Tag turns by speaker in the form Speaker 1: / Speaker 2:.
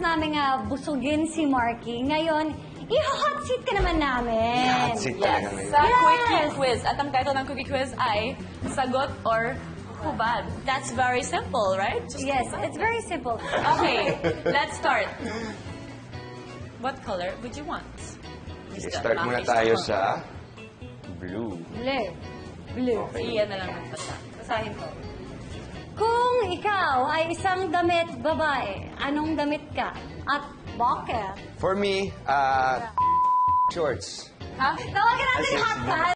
Speaker 1: namin nga busugin si Marky. Ngayon, i-hot seat ka naman namin.
Speaker 2: Hot seat talaga ngayon.
Speaker 3: Sa
Speaker 1: Yes.
Speaker 3: quickie quiz. At ang title ng quickie quiz ay Sagot or Hubad. That's very simple, right? Just
Speaker 1: Yes, it's very simple.
Speaker 3: Okay, let's start. What color would you want?
Speaker 2: Start muna tayo sa blue.
Speaker 1: Blue. Blue.
Speaker 3: Iyan na lang nagbasa. Basahin ko.
Speaker 1: Ikaw ay isang damit babae, anong damit ka? At bakit?
Speaker 2: For me, uh, shorts.
Speaker 3: Ha?
Speaker 1: Tawagan natin yung hot cat.